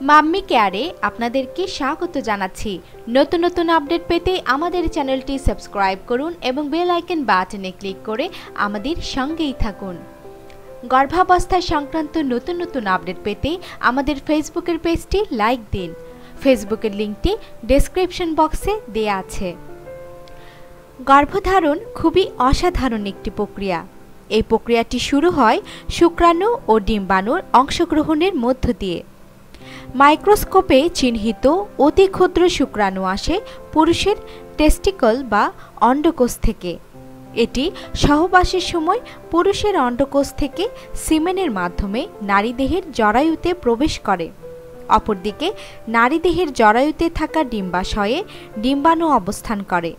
Mummy কেয়ারে আপনাদেরকে স্বাগত জানাচ্ছি। নতুন নতুন আপডেট পেতে আমাদের চ্যানেলটি সাবস্ক্রাইব করুন এবং বেল আইকন বাটনে ক্লিক করে আমাদের সঙ্গেই থাকুন। গর্ভাবস্থা সংক্রান্ত নতুন নতুন আপডেট পেতে আমাদের ফেসবুকের পেজটি লাইক দিন। ফেসবুকের লিঙ্কটি ডেসক্রিপশন বক্সে দেয়া আছে। গর্ভধারণ খুবই অসাধারণ একটি প্রক্রিয়া। এই প্রক্রিয়াটি শুরু হয় শুক্রাণু ও ডিম্বাণুর অংশগ্রহণের মধ্য দিয়ে। মাইক্রোস্কোপে চিহ্নিত অতি ক্ষুদ্র শুক্রাণু আসে পুরুষের টেস্টিকল বা অন্ডকোষ থেকে। এটি সহবাসের সময় পুরুষের অন্ডকোষ থেকে সিমেনের মাধ্যমে নারীদেহের জরায়ুতে প্রবেশ করে। অপরদিকে, নারীদেহের জরায়ুতে থাকা ডিম্বাশয়ে ডিম্বাণু অবস্থান করে।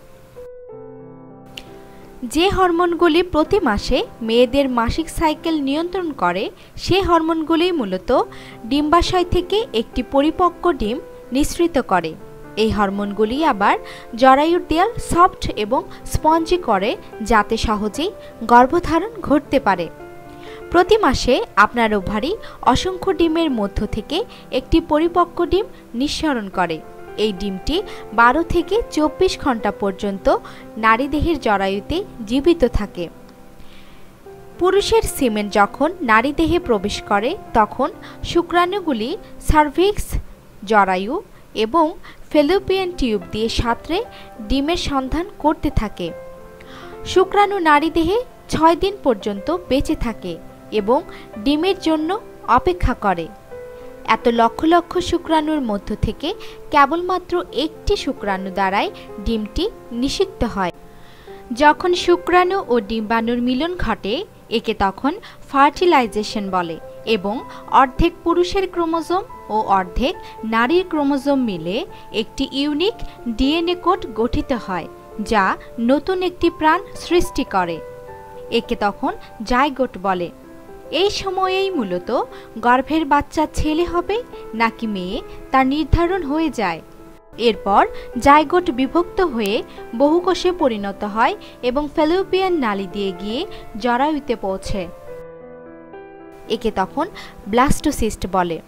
যে হরমোনগুলি প্রতি মাসে মেয়েদের মাসিক সাইকেল নিয়ন্ত্রণ করে, সে হরমোনগুলি মূলত ডিম্বাশয় থেকে একটি পরিপক্ক ডিম নিঃসৃত করে। এই হরমোনগুলি আবার জরায়ুর দেয়াল সফট এবং স্পঞ্জি করে, যাতে সহজেই গর্ভধারণ ঘটতে পারে। প্রতি মাসে আপনার ওভারি অসংখ্য ডিমের মধ্য থেকে একটি পরিপক্ক ডিম নিঃসরণ করে। এই ডিমটি বারো থেকে চব্বিশ ঘণ্টা পর্যন্ত নারীদেহের জরায়ুতে জীবিত থাকে। পুরুষের সিমেন্ট যখন নারীদেহে প্রবেশ করে, তখন শুক্রাণুগুলি সার্ভিক্স জরায়ু এবং ফেলোপিয়ান টিউব দিয়ে সাঁতরে ডিমের সন্ধান করতে থাকে। শুক্রাণু নারীদেহে ছয় দিন পর্যন্ত বেঁচে থাকে এবং ডিমের জন্য অপেক্ষা করে। এত লক্ষ লক্ষ শুক্রাণুর মধ্য থেকে কেবলমাত্র একটি শুক্রাণু দ্বারাই ডিমটি নিষিক্ত হয়। যখন শুক্রাণু ও ডিম্বাণুর মিলন ঘটে, একে তখন ফার্টিলাইজেশন বলে এবং অর্ধেক পুরুষের ক্রোমোজোম ও অর্ধেক নারীর ক্রোমোজোম মিলে একটি ইউনিক ডিএনএ কোড গঠিত হয়, যা নতুন একটি প্রাণ সৃষ্টি করে। একে তখন জাইগোট বলে। এই সময়েই মূলত গর্ভের বাচ্চা ছেলে হবে নাকি মেয়ে তা নির্ধারণ হয়ে যায়। এরপর জায়গোট বিভক্ত হয়ে বহুকোষে পরিণত হয় এবং ফেলোপিয়ান নালি দিয়ে গিয়ে জরায়ুতে পৌঁছে। একে তখন ব্লাস্টোসিস্ট বলে।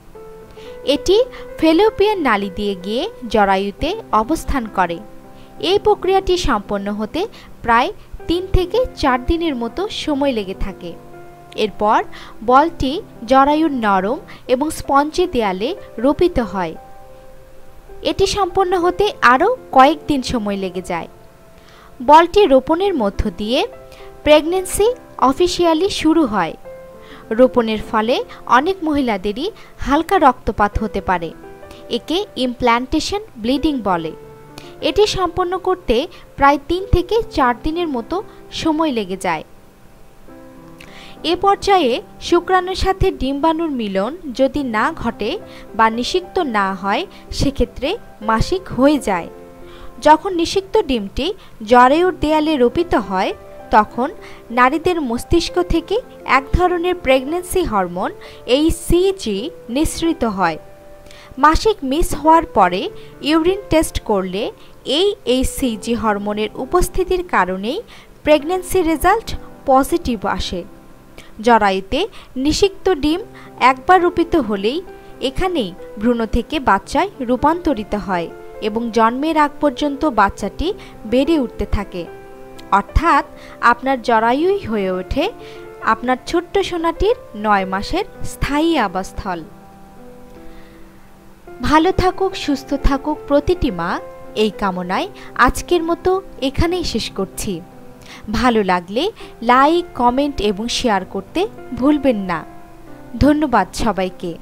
এটি ফেলোপিয়ান নালি দিয়ে গিয়ে জরায়ুতে অবস্থান করে। এই প্রক্রিয়াটি সম্পন্ন হতে প্রায় তিন থেকে চার দিনের মতো সময় লেগে থাকে। এরপর বলটি জরায়ুর নরম এবং স্পঞ্জে দেয়ালে রোপিত হয়। এটি সম্পন্ন হতে আরও কয়েকদিন সময় লেগে যায়। বলটি রোপণের মধ্য দিয়ে প্রেগনেন্সি অফিসিয়ালি শুরু হয়। রোপণের ফলে অনেক মহিলাদেরই হালকা রক্তপাত হতে পারে, একে ইমপ্ল্যান্টেশন ব্লিডিং বলে। এটি সম্পন্ন করতে প্রায় তিন থেকে চার দিনের মতো সময় লেগে যায়। এ পর্যায়ে শুক্রাণুর সাথে ডিম্বাণুর মিলন যদি না ঘটে বা নিষিক্ত না হয়, সেক্ষেত্রে মাসিক হয়ে যায়। যখন নিষিক্ত ডিমটি জরায়ুর দেয়ালে রোপিত হয়, তখন নারীদের মস্তিষ্ক থেকে এক ধরনের প্রেগনেন্সি হরমোন এই সিজি নিঃসৃত হয়। মাসিক মিস হওয়ার পরে ইউরিন টেস্ট করলে এই এই সিজি হরমোনের উপস্থিতির কারণেই প্রেগনেন্সি রেজাল্ট পজিটিভ আসে। জরায়ুতে নিষিক্ত ডিম একবার রূপিত হলেই এখানেই ভ্রূণ থেকে বাচ্চায় রূপান্তরিত হয় এবং জন্মের আগ পর্যন্ত বাচ্চাটি বেড়ে উঠতে থাকে। অর্থাৎ আপনার জরায়ুই হয়ে ওঠে আপনার ছোট্ট সোনাটির নয় মাসের স্থায়ী আবাসস্থল। ভালো থাকুক, সুস্থ থাকুক প্রতিটি মা, এই কামনায় আজকের মতো এখানেই শেষ করছি। ভালো লাগলে লাইক কমেন্ট এবং শেয়ার করতে ভুলবেন না। ধন্যবাদ সবাইকে।